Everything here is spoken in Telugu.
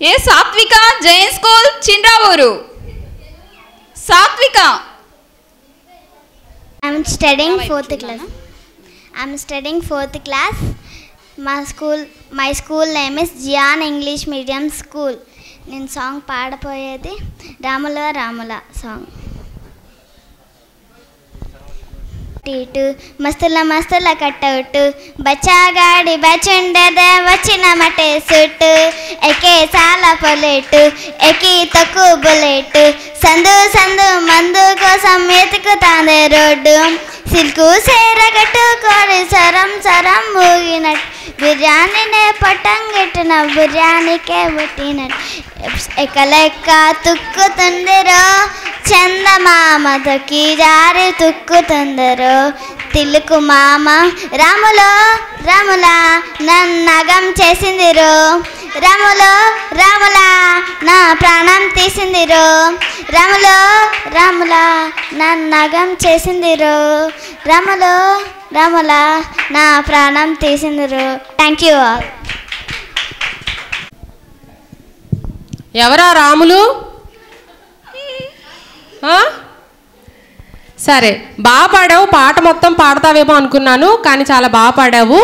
A Satvika? Jain school చిండ్రావూరు. Satvika. I'm studying fourth class. I'm studying fourth class. మా school my school name is Zion English medium school నేను సాంగ్ పాడపోయేది రాముల రాముల సాంగ్ ఇటు మస్తుల మస్తుల కట్టౌట్. బచ్చాగాడి బచుండేదే వచ్చిన మటే సుట్టు ఎకే చాలా పొలెట్ ఎకి తక్కువ బుల్లెట్ సందు సందు మందు కోసం ఎతుకుతాందే రోడ్డు. సిల్కు సేర కట్టుకొని సరం సరం ఊగినట్టు. బిర్యానీనే పట్టంగెట్టిన బిర్యానీకే పుట్టినట్టు ఎక్కలెక్క తుక్కుతుందిరో చందమామతకి జారి తుక్కుతుందరు తిలుకు మామ రాములో రాములా నన్నగం చేసిందిరు. రాములో రాములా నా ప్రాణం తీసిందిరు. రాములో రాములా నన్నగం చేసిందిరు. రాములో రాములా నా ప్రాణం తీసిందిరు. థ్యాంక్ యూ ఆల్ ఎవరా రాములు? సరే బాగా పాడావు పాట మొత్తం పాడతావేమో అనుకున్నాను కానీ చాలా బాగా పాడావు.